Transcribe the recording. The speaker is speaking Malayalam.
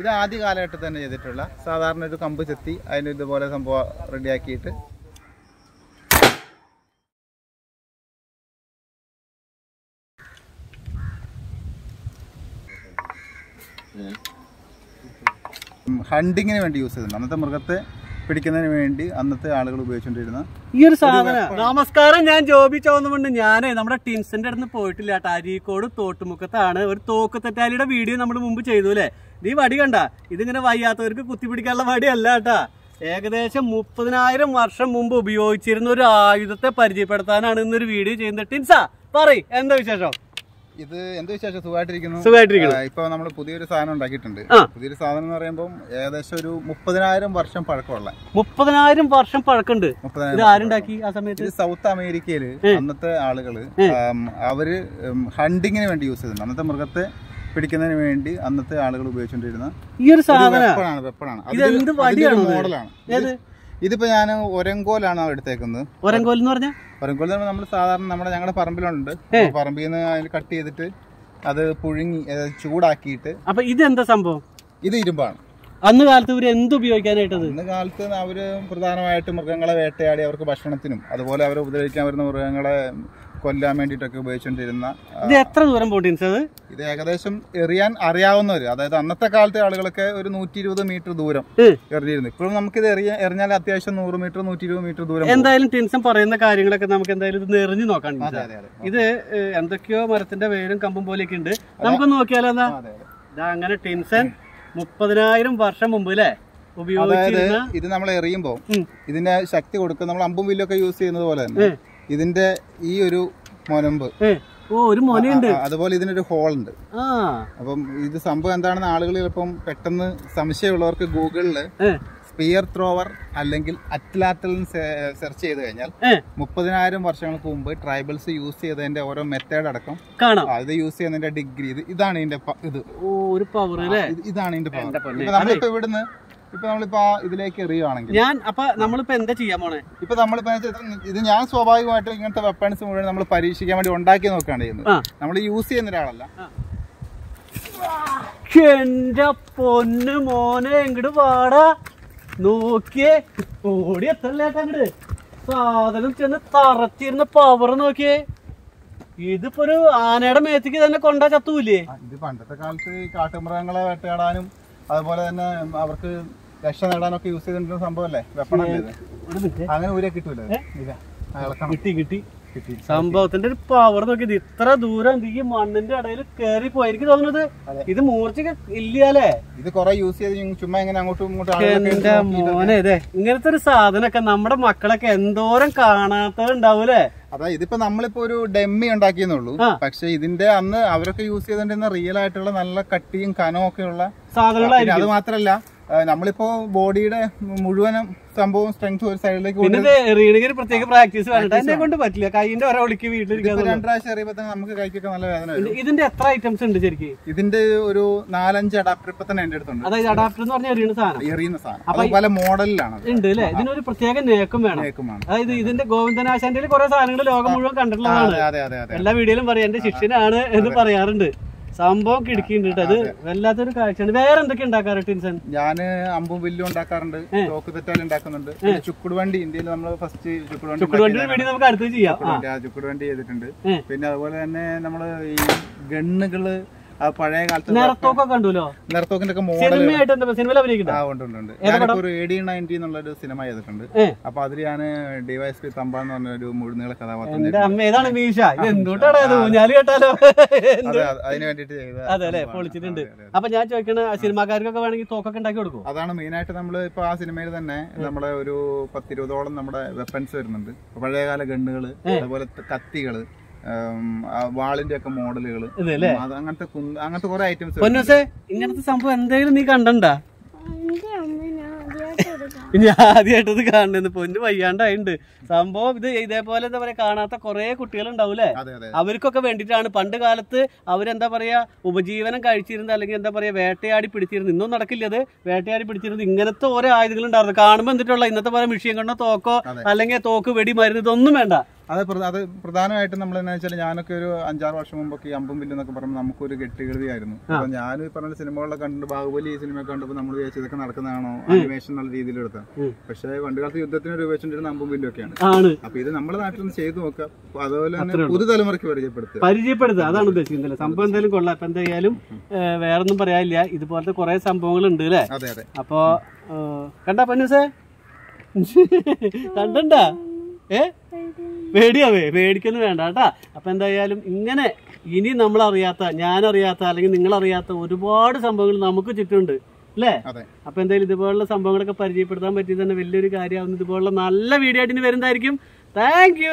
ഇത് ആദ്യ കാലഘട്ടത്തിൽ തന്നെ ചെയ്തിട്ടുള്ള സാധാരണ ഒരു കമ്പ് ചെത്തി അതിന് ഇതുപോലെ സംഭവം റെഡിയാക്കിയിട്ട് ഹണ്ടിങ്ങിന് വേണ്ടി യൂസ് ചെയ്തിട്ടുണ്ട്. അന്നത്തെ മൃഗത്തെ പിടിക്കുന്നതിന് വേണ്ടി അന്നത്തെ ആളുകൾ ഉപയോഗിച്ചുകൊണ്ടിരുന്ന ഈ ഒരു സാധനം നമസ്കാരം ഞാൻ ജോബി ചോന്നുമുണ്ട് ഞാനേ നമ്മുടെ ടിൻസിന്റെ അടുത്ത് പോയിട്ടില്ല അരീക്കോട് തോട്ടുമുക്കത്താണ്. ഒരു തോക്ക് തെറ്റാലിയുടെ വീഡിയോ നമ്മൾ മുമ്പ് ചെയ്തു അല്ലേ? നീ വടി കണ്ട. ഇതിങ്ങനെ വയ്യാത്തവർക്ക് കുത്തിപ്പിടിക്കാനുള്ള വടിയല്ല കേട്ടാ. ഏകദേശം മുപ്പതിനായിരം വർഷം മുമ്പ് ഉപയോഗിച്ചിരുന്ന ഒരു ആയുധത്തെ പരിചയപ്പെടുത്താനാണ് ഇന്നൊരു വീഡിയോ ചെയ്യുന്നത്. ടിൻസാ പറയ് എന്താ വിശേഷം? ഇത് എന്ത് വിശേഷം? സുഖമായിട്ടിരിക്കുന്നു. സുഖമായിട്ടിരിക്കുന്നു. ഇപ്പൊ നമ്മൾ പുതിയൊരു സാധനം ഉണ്ടാക്കിയിട്ടുണ്ട്. പുതിയൊരു സാധനം എന്ന് പറയുമ്പോൾ ഏകദേശം ഒരു മുപ്പതിനായിരം വർഷം പഴക്കമുള്ള. മുപ്പതിനായിരം വർഷം പഴക്കമുണ്ട്. ആരുണ്ടാക്കി ആ സമയത്ത്? സൗത്ത് അമേരിക്കയിൽ അന്നത്തെ ആളുകൾ അവർ ഹണ്ടിങ്ങിന് വേണ്ടി യൂസ് ചെയ്തിട്ടുണ്ട്. അന്നത്തെ മൃഗത്തെ പിടിക്കുന്നതിന് വേണ്ടി അന്നത്തെ ആളുകൾ ഉപയോഗിച്ചുകൊണ്ടിരുന്ന ഈ ഒരു സാധനം? വെപ്പണാണ് വെപ്പണാണ് മോഡലാണ് ഇതിപ്പോ ഞാൻ ഒരങ്കോലാണ് എടുത്തേക്കുന്നത്. ഒരങ്കോൽ എന്ന് പറഞ്ഞാൽ ഒരങ്കോൽ നമ്മൾ സാധാരണ നമ്മുടെ ഞങ്ങളുടെ പറമ്പിലുണ്ട്. പറമ്പിൽ നിന്ന് അതിൽ കട്ട് ചെയ്തിട്ട് അത് പുഴുങ്ങി ചൂടാക്കിയിട്ട് അപ്പൊ ഇത് എന്താ സംഭവം? ഇത് ഇരുമ്പാണ്. അന്ന് കാലത്ത് ഇവർ എന്ത് ഉപയോഗിക്കാനായിട്ടത്? അന്ന് കാലത്ത് അവർ പ്രധാനമായിട്ട് മൃഗങ്ങളെ വേട്ടയാടി അവർക്ക് ഭക്ഷണത്തിനും അതുപോലെ അവരെ ഉപദ്രവിക്കാൻ വരുന്ന മൃഗങ്ങളെ കൊല്ലാൻ വേണ്ടിട്ടൊക്കെ ഉപയോഗിച്ചുകൊണ്ടിരുന്ന ഇത് എത്ര ദൂരം പോട്ടിൻസ് അത്? ഇത് ഏകദേശം എറിയാൻ അറിയാവുന്നവർ അതായത് അന്നത്തെ കാലത്തെ ആളുകളൊക്കെ ഒരു നൂറ്റി ഇരുപത് മീറ്റർ ദൂരം. എറിഞ്ഞിരുന്നു. ഇപ്പോഴും നമുക്കിത് എറിയാൻ എറിഞ്ഞാൽ അത്യാവശ്യം നൂറ് മീറ്റർ നൂറ്റി ഇരുപത് മീറ്റർ ദൂരം എന്തായാലും ടിൻസൺ പറയുന്ന കാര്യങ്ങളൊക്കെ നമുക്ക് എന്തായാലും ഇത് എറിഞ്ഞു അതെ ഇത് എന്തൊക്കെയോ മരത്തിന്റെ വേരും കമ്പും പോലെയൊക്കെ ഉണ്ട്. നമുക്ക് നോക്കിയാലോ എന്നാ അങ്ങനെ ടിൻസൺ മുപ്പതിനായിരം വർഷം മുമ്പ് അല്ലേ അതായത് ഇത് നമ്മൾ എറിയുമ്പോൾ. ഇതിന്റെ ശക്തി കൊടുക്കുക നമ്മൾ അമ്പും വില്ലൊക്കെ യൂസ് ചെയ്യുന്നത് പോലെ തന്നെ ഇതിന്റെ ഈ ഒരു മൊനമ്പ്. ഓ ഒരു മൊനയുണ്ട്. അതുപോലെ ഇതിനൊരു ഹോൾ ഉണ്ട് അപ്പം ഇത് സംഭവം എന്താണെന്ന് ആളുകൾ ചിലപ്പം പെട്ടെന്ന് സംശയമുള്ളവർക്ക് ഗൂഗിളിൽ സ്പിയർ ത്രോവർ അല്ലെങ്കിൽ അറ്റ്ലാറ്റൽ സെർച്ച് ചെയ്ത് കഴിഞ്ഞാൽ മുപ്പതിനായിരം വർഷങ്ങൾക്ക് മുമ്പ് ട്രൈബൽസ് യൂസ് ചെയ്തതിന്റെ ഓരോ മെത്തേഡ് അടക്കം ഇത് യൂസ് ചെയ്യുന്നതിന്റെ ഡിഗ്രി ഇത് ഇതാണ് ഇതിന്റെ ഇത്. ഒരു പവർ ഇതാണ് ഇതിന്റെ പവർ നമ്മളിപ്പോ ഇവിടുന്ന് ഇപ്പൊ നമ്മളിപ്പോ ഇതിലേക്ക് എറിയുകയാണെങ്കിൽ ഞാൻ അപ്പൊ നമ്മളിപ്പോ എന്താ ചെയ്യാൻ പോണേ ഇപ്പൊ നമ്മളിപ്പോ ഇത് ഞാൻ സ്വാഭാവികമായിട്ട് ഇങ്ങനത്തെ വെപ്പൺസ് മുഴുവൻ നമ്മൾ പരീക്ഷിക്കാൻ വേണ്ടി ഉണ്ടാക്കി നോക്കുകയാണ് ചെയ്യുന്നത്. നമ്മൾ യൂസ് ചെയ്യുന്ന ഒരാളല്ല. എന്റെ പൊന്ന് മോനെ എങ്ങോട്ട് വാടാ. നോക്കിയേ ഓടി എത്തല്ലേട്ടാ അങ്ങട് സാധനം ചെന്ന് തറച്ചിരുന്ന പവർ നോക്കിയേ. ഇതിപ്പോ ഒരു ആനയുടെ മേത്തേക്ക് തന്നെ കൊണ്ടാ ചത്തൂലേ ഇത് പണ്ടത്തെ കാലത്ത് കാട്ടുമൃഗങ്ങളെ വേട്ടയാടാനും അതുപോലെ തന്നെ അവർക്ക് രക്ഷ നേടാനൊക്കെ യൂസ് ചെയ്തിട്ടുള്ള സംഭവമല്ലേ? വെപ്പണല്ലേ അങ്ങനെ ഊരെ കിട്ടൂല? ഇല്ല. കിട്ടി കിട്ടി. സംഭവത്തിന്റെ ഒരു പവർ നോക്കിയത്. ഇത്ര ദൂരം ഈ മണ്ണിന്റെ ഇടയിൽ കയറി പോയി എനിക്ക് തോന്നുന്നത് ഇത് മൂർച്ച ഇല്ലേ ഇത് കൊറേ യൂസ് ചെയ്ത് ചുമ്മാ ഇങ്ങനെ അങ്ങോട്ടും ഇങ്ങോട്ടും എന്റെ മോനെ ഇതേ ഇങ്ങനത്തെ ഒരു സാധനമൊക്കെ നമ്മുടെ മക്കളൊക്കെ എന്തോരം കാണാത്തത് ഉണ്ടാവൂലേ അതാ ഇതിപ്പോ നമ്മളിപ്പോ ഒരു ഡെമ്മി ഉണ്ടാക്കിയെന്നുള്ളൂ. പക്ഷെ ഇതിന്റെ അന്ന് അവരൊക്കെ യൂസ് ചെയ്തിട്ടുണ്ടെന്ന റിയൽ ആയിട്ടുള്ള നല്ല കട്ടിയും കനവും ഒക്കെ ഉള്ള സാധനങ്ങളായിരിക്കും അത് മാത്രല്ല നമ്മളിപ്പോ ബോഡിയുടെ മുഴുവനും സംഭവം സ്ട്രെങ്ത് ഒരു സൈഡിലേക്ക് എറിയണമെങ്കിൽ പ്രത്യേക പ്രാക്ടീസ് എന്നെ കൊണ്ട് പറ്റില്ല. കൈയിന്റെ ഒരേ ഒളിക്ക് വീട്ടിലിരിക്കാൻ രണ്ട് പ്രാവശ്യം എറിയുമ്പോ തന്നെ നമുക്ക് കൈക്കൊക്കെ നല്ല വേദന ഇതിന്റെ എത്ര ഐറ്റംസ് ഉണ്ട് ശരിക്കും? ഇതിന്റെ ഒരു നാലഞ്ച് അഡാപ്റ്റർ ഇപ്പൊ തന്നെ എന്റെ അടുത്തുണ്ട്. അതായത് അഡാപ്റ്റർ എന്ന് പറഞ്ഞാൽ എറിയുന്ന സാധനം. എറിയുന്ന സാധനം. അത് പല മോഡലിലാണ് ഉണ്ട് അല്ലെ? ഇതിനൊരു പ്രത്യേക നേക്കും വേണം. അതായത് ഇതിന്റെ ഗോവിന്ദനാശാന്റെ കുറെ സാധനങ്ങൾ ലോകം മുഴുവൻ കണ്ടിട്ടുള്ളതാണ്. എല്ലാ വീഡിയോയിലും പറയാം എന്റെ ശിഷ്യനാണ് എന്ന് പറയാറുണ്ട്. സംഭവം കിടക്കിണ്ട് കേട്ടോ അത് വല്ലാത്തൊരു കാഴ്ചയാണ്. വേറെ എന്തൊക്കെ ഉണ്ടാക്കാറ് ടിൻസൺ? ഞാൻ അമ്പും വില്ലും ഉണ്ടാക്കാറുണ്ട്. തോക്ക് തെറ്റാൽ ഉണ്ടാക്കുന്നുണ്ട്. ചുക്കുട് വണ്ടി ഇന്ത്യയിൽ നമ്മൾ ഫസ്റ്റ് ചുക്കുട് വണ്ടി ചുക്കുട് വീഡിയോ നമുക്ക് അടുത്ത് ചെയ്യാം. ചുക്കുട് വണ്ടി ചെയ്തിട്ടുണ്ട്. പിന്നെ അതുപോലെ തന്നെ നമ്മൾ ഈ ഗണ്ണുകൾ പഴയ കാലത്ത് നിറത്തോക്കെ കണ്ടുല്ലോ? നിറത്തോക്കിന്റെ ഒക്കെ മോഡൽ എ ഡി നയന്റി എന്നുള്ള ഒരു സിനിമ ചെയ്തിട്ടുണ്ട്. അപ്പൊ അതിൽ ഞാൻ ഡിവൈസ് പി തമ്പ എന്ന് പറഞ്ഞ ഒരു മുഴുനീള കഥാപാത്രം അതിന് വേണ്ടിട്ട് ചെയ്ത അതെ അല്ലെ. പൊളിച്ചിട്ടുണ്ട്. അപ്പൊ ഞാൻ ചോദിക്കണ സിനിമാക്കാർക്കൊക്കെ വേണമെങ്കിൽ തോക്കൊക്കെ ഉണ്ടാക്കി കൊടുക്കും അതാണ് മെയിൻ ആയിട്ട് നമ്മൾ ഇപ്പൊ ആ സിനിമയിൽ തന്നെ നമ്മുടെ ഒരു പത്തിരുപതോളം നമ്മുടെ വെപ്പൺസ് വരുന്നുണ്ട്. പഴയകാല ഗണ്ണുകൾ അതുപോലെ കത്തികൾ വാളിന്റെ ഒക്കെ അത് അങ്ങനത്തെ അങ്ങനത്തെ കുറെ ഐറ്റംസ് ഇങ്ങനത്തെ സംഭവം എന്തെങ്കിലും നീ കണ്ടണ്ടാ? ഞാൻ ആദ്യമായിട്ട് കാണുന്നത് പൊന്ന് വയ്യാണ്ടായിണ്ട്. സംഭവം ഇത് ഇതേപോലെ എന്താ പറയാ കാണാത്ത കുറെ കുട്ടികൾ ഉണ്ടാവൂലേ അവർക്കൊക്കെ വേണ്ടിയിട്ടാണ്. പണ്ട് കാലത്ത് അവരെന്താ പറയാ ഉപജീവനം കഴിച്ചിരുന്നത് അല്ലെങ്കിൽ എന്താ പറയാ വേട്ടയാടി പിടിച്ചിരുന്നത് ഇന്നും നടക്കില്ല അത്. വേട്ടയാടി പിടിച്ചിരുന്നത് ഇങ്ങനത്തെ ഓരോ ആയുധങ്ങൾ ഉണ്ടായിരുന്നു കാണുമ്പോൾ എന്തിട്ടുള്ള ഇന്നത്തെ പോലെ മിഷീൻ കണ്ടോ തോക്കോ അല്ലെങ്കിൽ തോക്ക് വെടി മരുന്ന് ഇതൊന്നും വേണ്ട. അത് അത് പ്രധാനമായിട്ടും നമ്മൾ എന്താ വെച്ചാൽ ഞാനൊക്കെ ഒരു അഞ്ചാറ് വർഷം മുമ്പൊക്കെ ഈ അമ്പും വില്ലും എന്നൊക്കെ പറയുമ്പോൾ നമുക്കൊരു കെട്ടുകൃതിയായിരുന്നു. അപ്പൊ ഞാൻ ഈ പറഞ്ഞ സിനിമകളൊക്കെ കണ്ടിട്ട് ബാഹുബലി ഈ സിനിമ കണ്ടപ്പോൾ നമ്മൾ വിചാരിച്ചു ഇതൊക്കെ നടക്കുന്നതാണോ അനിമേഷൻ എന്നുള്ള രീതിയിലെടുത്ത. പക്ഷേ പണ്ടുകാലത്ത് യുദ്ധത്തിന് ഉപയോഗിച്ചിട്ടുള്ള അമ്പും വില്ലും ഒക്കെയാണ്. അപ്പൊ ഇത് നമ്മുടെ നാട്ടിൽ നിന്ന് ചെയ്തു നോക്കാം അതുപോലെ തന്നെ പുതുതലമുറയ്ക്ക് പരിചയപ്പെടുത്തുക. പരിചയപ്പെടുത്തുക. അതാണ് ഉദ്ദേശിക്കുന്നത്. സംഭവം എന്തായാലും കൊള്ളാം. അപ്പൊ എന്തായാലും വേറെ വേറൊന്നും പറയാനില്ല. ഇതുപോലത്തെ കുറെ സംഭവങ്ങൾ ഉണ്ട് അല്ലേ? അതെ അതെ. അപ്പോ കണ്ടാ പന്നൂസേ? കണ്ടണ്ട? ഏ? പേടിയാവേ പേടിക്കൊന്നും വേണ്ട കേട്ടാ. അപ്പൊ എന്തായാലും ഇങ്ങനെ ഇനി നമ്മൾ അറിയാത്ത ഞാൻ അറിയാത്ത അല്ലെങ്കിൽ നിങ്ങളറിയാത്ത ഒരുപാട് സംഭവങ്ങൾ നമുക്ക് ചുറ്റുമുണ്ട് അല്ലേ? അപ്പൊ എന്തായാലും ഇതുപോലുള്ള സംഭവങ്ങളൊക്കെ പരിചയപ്പെടുത്താൻ പറ്റിയത് തന്നെ വലിയൊരു കാര്യമാവുന്നു. ഇതുപോലുള്ള നല്ല വീഡിയോ ആയിട്ട് ഇനി വരുന്നതായിരിക്കും. താങ്ക്